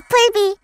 Baby.